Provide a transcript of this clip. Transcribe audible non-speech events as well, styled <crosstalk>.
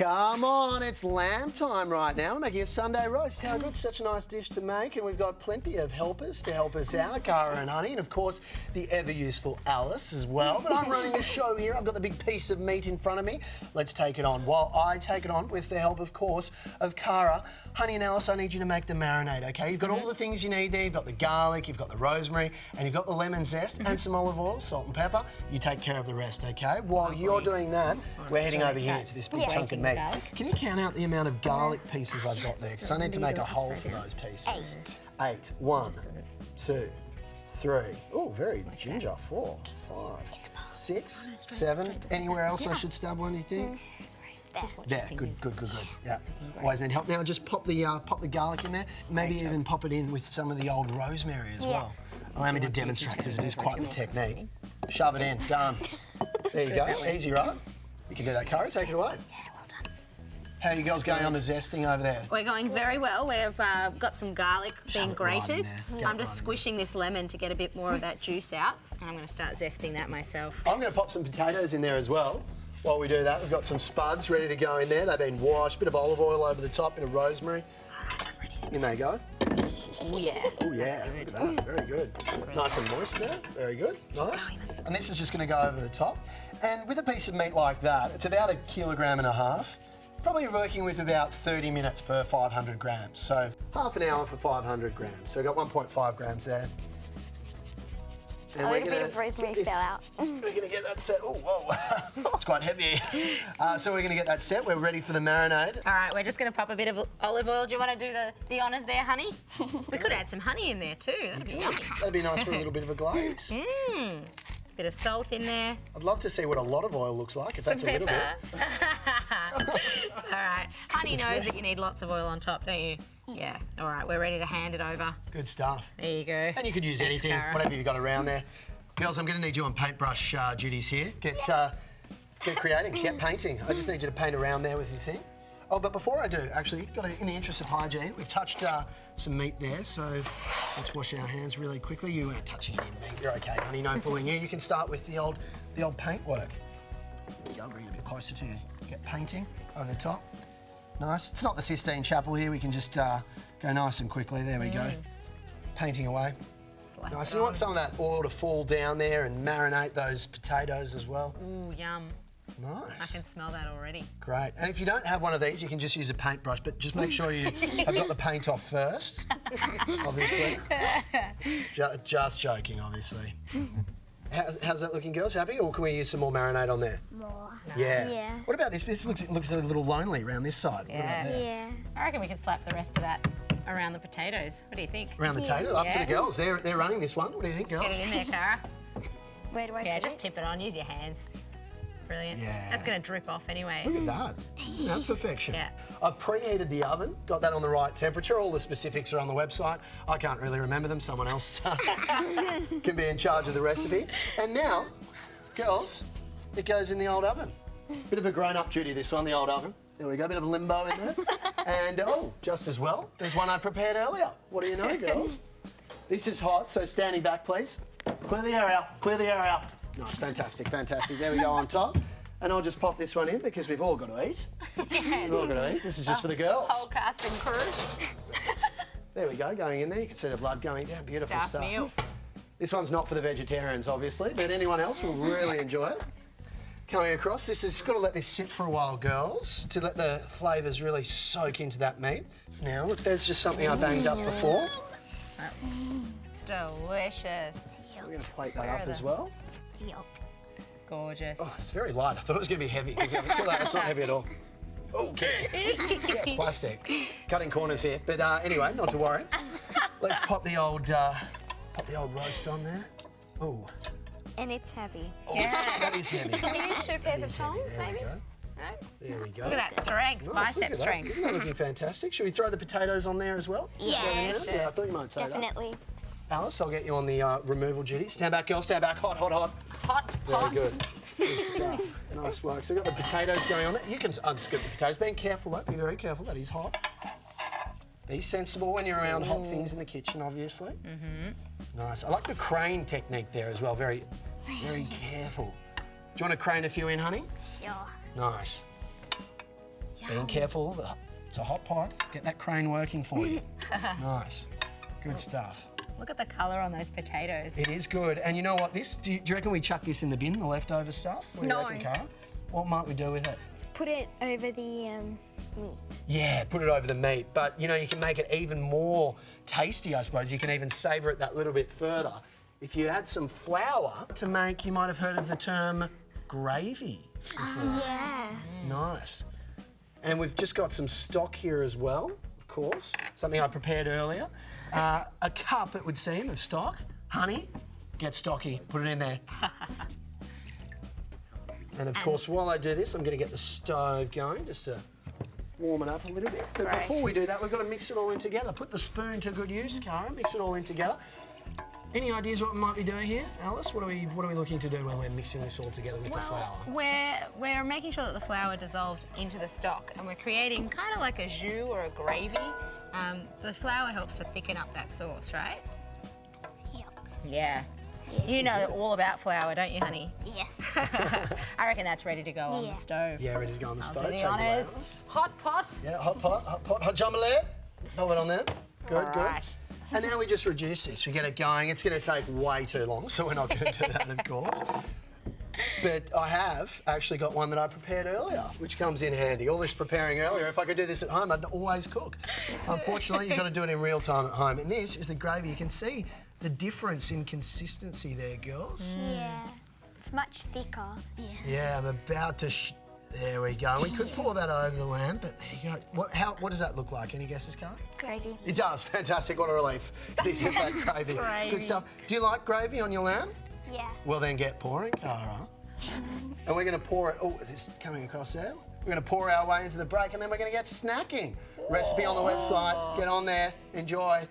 Come on, it's lamb time right now. We're making a Sunday roast. How good, such a nice dish to make. And we've got plenty of helpers to help us out, Cara and Honey, and of course, the ever useful Alice as well. But I'm running the show here. I've got the big piece of meat in front of me. Let's take it on. While I take it on, with the help, of course, of Cara, Honey and Alice, I need you to make the marinade, okay? You've got all the things you need there. You've got the garlic, you've got the rosemary, and you've got the lemon zest and some olive oil, salt and pepper. You take care of the rest, okay? While you're doing that, we're heading over here to this big Yeah. chunk of Making the meat. garlic. Can you count out the amount of garlic pieces I've got there? Because I need to make a hole for those pieces. Eight. Eight. One, two, three. Oh, very ginger. Four, five, six, seven. Anywhere else I should stab one, do you think? There, good, good, good, good. Yeah. Always need help. Now just pop the uh, pop the garlic in there. Maybe even pop it in with some of the old rosemary as well. Allow me to demonstrate because it is quite the technique. Shove it in. Done. <laughs> There you go. Easy, right? You can do that, Curry. Take it away. How are you girls going on the zesting over there? We're going very well. We've uh, got some garlic Shove being it right grated. I'm just right squishing this lemon to get a bit more of that juice out. And I'm going to start zesting that myself. I'm going to pop some potatoes in there as well. While we do that, we've got some spuds ready to go in there. They've been washed, bit of olive oil over the top, bit of rosemary. In they go. Oh, yeah. Oh yeah, look at that. Very good. Nice and moist there. Very good. Nice. And this is just going to go over the top. And with a piece of meat like that, it's about a kilogram and a half. Probably working with about 30 minutes per 500 grams. So half an hour for 500 grams. So we've got 1.5 grams there. And A we're little bit of rosemary this- fell out. <laughs> We're going to get that set. Oh, whoa. <laughs> it's quite heavy. Uh, so we're going to get that set. We're ready for the marinade. All right, we're just going to pop a bit of olive oil. Do you want to do the, the honours there, honey? <laughs> we could add some honey in there too. That'd be yummy. That'd be nice for a little bit of a glaze. Mmm. Bit of salt in there. I'd love to see what a lot of oil looks like, if that's a some little bit. pepper. <laughs> All right. Honey knows that you need lots of oil on top, don't you? Yeah. All right, we're ready to hand it over. Good stuff. There you go. And you could use Thanks, anything, Cara. whatever you've got around there. Girls, I'm going to need you on paintbrush uh, duties here. Get uh, get creating, get painting. I just need you to paint around there with your thing. Oh, but before I do, actually, got to, in the interest of hygiene, we've touched uh, some meat there, so let's wash our hands really quickly. You weren't touching any meat. You're okay, honey. No fooling you. You can start with the old the old paint work. Go. Bring it a bit closer to you. Get painting over the top. Nice. It's not the Sistine Chapel here. We can just uh, go nice and quickly. There we go. Painting away. Slap Nice. You want some of that oil to fall down there and marinate those potatoes as well. Ooh, yum. I can smell that already. Great. And if you don't have one of these, you can just use a paintbrush, but just make sure you have got the paint off first, <laughs> obviously. Ju- just joking, obviously. How's, how's that looking, girls? Happy? Or can we use some more marinade on there? More. Yeah. Yeah. What about this? This looks, it looks a little lonely around this side. What about Yeah. Yeah. I reckon we can slap the rest of that around the potatoes. What do you think? Around the table, up to the girls. They're, they're running this one. What do you think, girls? Get it in there, Cara. Where do I Yeah, just it? tip it on. Use your hands. Brilliant. Yeah. That's going to drip off anyway. Look at that. Isn't that perfection? Yeah. I've preheated the oven, got that on the right temperature. All the specifics are on the website. I can't really remember them. Someone else <laughs> can be in charge of the recipe. And now, girls, it goes in the old oven. Bit of a grown-up duty, this one, the old oven. There we go, a bit of limbo in there. and oh, just as well, there's one I prepared earlier. What do you know, girls? This is hot, so standing back, please. Clear the air out, clear the air out. Nice, fantastic, fantastic. There we go on top. And I'll just pop this one in because we've all got to eat. <laughs> We've all got to eat. This is just for the girls. Whole cast and crew. <laughs> There we go, going in there. You can see the blood going down. Beautiful Staff stuff. meal. This one's not for the vegetarians, obviously, but anyone else will really enjoy it. Coming across, this has got to let this sit for a while, girls, to let the flavours really soak into that meat. Now, look, there's just something I banged up before. Delicious. We're going to plate that Where up as well. Yup. Gorgeous. Oh, it's very light. I thought it was going to be heavy. 'cause I feel like it's not heavy at all. Okay. <laughs> yeah, it's plastic. Cutting corners here. But uh, anyway, not to worry. Let's pop the old uh, pop the old roast on there. Oh, And it's heavy. oh that is heavy. It is two pairs of tongs, maybe? go. No? There we go. Look at that strength, Nice, look bicep at that. strength. Isn't that looking fantastic? Should we throw the potatoes on there as well? Yes. Yeah, I thought you might say Definitely. that. Alice, I'll get you on the uh, removal duty. Stand back, girl. Stand back. Hot, hot, hot. Hot Very pot. good. Good stuff. Nice work. So we've got the potatoes going on there. You can unscoop the potatoes. Being careful though. Be very careful. That is hot. Be sensible when you're around hot things in the kitchen, obviously. Mm-hmm. Nice. I like the crane technique there as well. Very, very careful. Do you want to crane a few in, honey? Sure. Nice. Being careful, it's a hot pot. Get that crane working for you. <laughs> nice. Good stuff. Look at the colour on those potatoes. It is good. And you know what? This do you, do you reckon we chuck this in the bin, the leftover stuff? What No. reckon, Cara? What might we do with it? Put it over the um, meat. Yeah, put it over the meat. But you know, you can make it even more tasty, I suppose. You can even savour it that little bit further. If you add some flour to make, you might have heard of the term gravy. Yeah. Nice. And we've just got some stock here as well, of course. Something I prepared earlier. Uh, a cup, it would seem, of stock. Honey, get stocky, put it in there. <laughs> and of course, while I do this, I'm going to get the stove going just to warm it up a little bit. But before we do that, we've got to mix it all in together. Put the spoon to good use, Cara. Mix it all in together. Any ideas what we might be doing here, Alice? What are we What are we looking to do when we're mixing this all together with the flour? We're, we're making sure that the flour dissolves into the stock and we're creating kind of like a jus or a gravy. Um, the flour helps to thicken up that sauce, right? Yep. Yeah. You know all about flour, don't you, honey? Yes. <laughs> I reckon that's ready to go on the stove. Yeah, ready to go on the I'll stove. do the Take it away, honours. Hot pot. Yeah, hot pot, hot pot, hot jambalaya. Pop it on there. Good, good. And now we just reduce this. We get it going. It's going to take way too long, so we're not going to do that, of course. But I have actually got one that I prepared earlier, which comes in handy. All this preparing earlier, if I could do this at home, I'd always cook. Unfortunately, you've got to do it in real time at home. And this is the gravy. You can see the difference in consistency there, girls. Yeah. It's much thicker. Yeah. Yeah, I'm about to. There we go. We could pour that over the lamb, but there you go. What, how, what does that look like? Any guesses, Cara? Gravy. It does. Fantastic. What a relief. <laughs> It is in fact gravy. Gravy. Good stuff. Do you like gravy on your lamb? Yeah. Well, then get pouring, Cara. And we're going to pour it. Oh, is this coming across there? We're going to pour our way into the break and then we're going to get snacking. Recipe on the website. Oh. Get on there. Enjoy.